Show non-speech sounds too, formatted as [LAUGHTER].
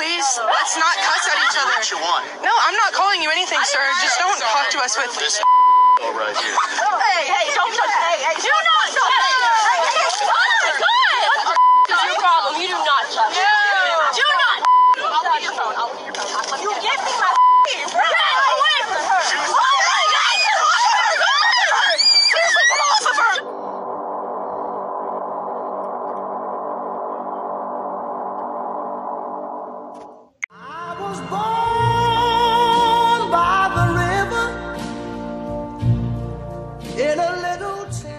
please? Let's not cuss at each other. What you want? No, I'm not calling you anything, sir. Just don't talk to us with. This [LAUGHS] [LAUGHS] right here. in a little town.